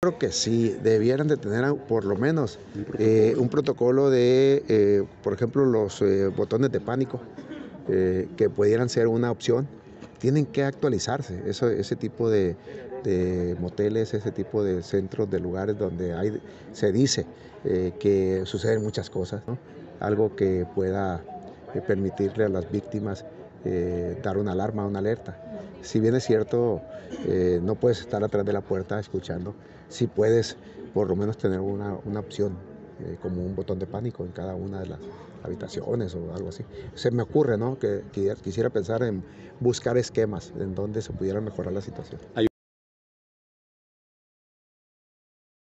Creo que sí, debieran de tener por lo menos eh, un protocolo de, eh, por ejemplo, los eh, botones de pánico, que pudieran ser una opción. Tienen que actualizarse eso, ese tipo de, moteles, ese tipo de centros, de lugares donde hay, se dice que suceden muchas cosas, algo que pueda permitirle a las víctimas dar una alarma, una alerta. Si bien es cierto, no puedes estar atrás de la puerta escuchando, si puedes por lo menos tener una, opción, eh, como un botón de pánico en cada una de las habitaciones o algo así. Se me ocurre, ¿no? Que, que quisiera pensar en buscar esquemas en donde se pudiera mejorar la situación.